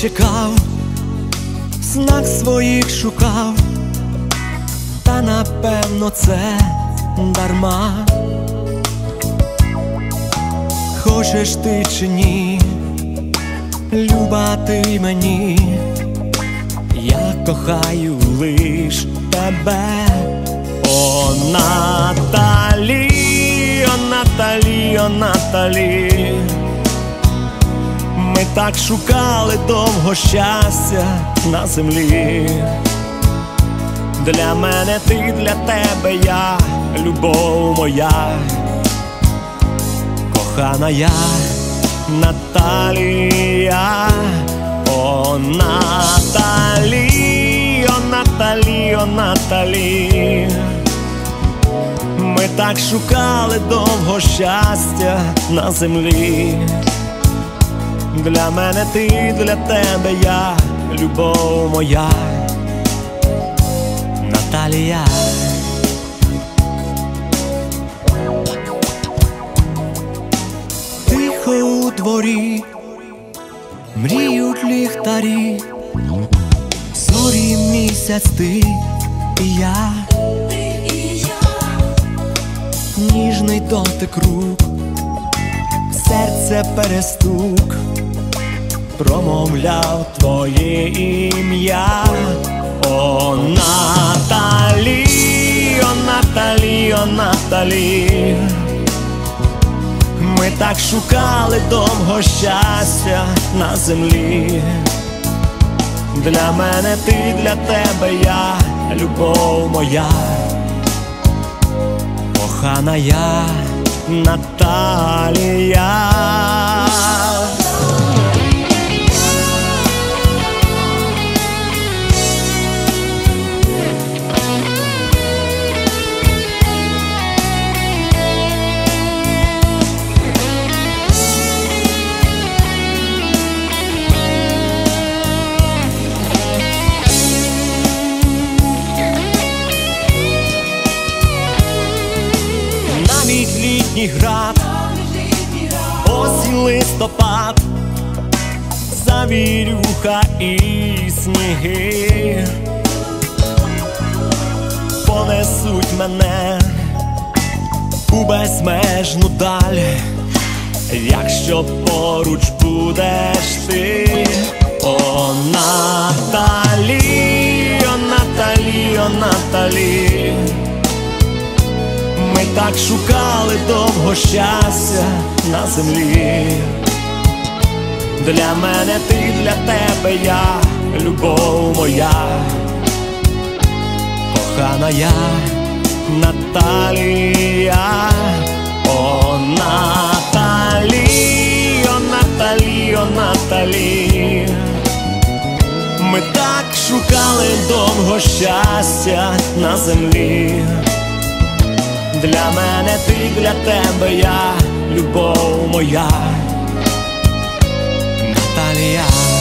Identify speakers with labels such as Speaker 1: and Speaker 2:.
Speaker 1: чекав, знак своїх шукав, та напевно це дарма. Хочеш ти чи ні, люба ти мені, я кохаю лиш тебе, о Наталі, о Наталі, о Наталі. Так шукали довго щастя на землі. Для мене ти, для тебе я, любов моя, кохана я, Наталія, о Наталі, о Наталі, о Наталі. Ми так шукали довго щастя на землі. Для мене ти, для тебе я, любов моя, Наталія. Тихо у дворі, мріють ліхтарі, зорі місяць ти і я, ніжний дотик рук, серце перестук промовляв твоє ім'я, о Наталі, о Наталі, о Наталі. Ми так шукали довго щастя на землі. Для мене ти, для тебе я, любов моя, кохана я, Наталія. Град, осінь листопад, завірюха і сніги понесуть мене у безмежну даль, якщо поруч будеш ти, так шукали довго щастя на землі. Для мене ти, для тебе я, любов моя, кохана я, Наталія, о Наталі, о Наталі, о Наталі. Ми так шукали довго щастя на землі. Для мене ти, для тебе я, любов моя, Наталія.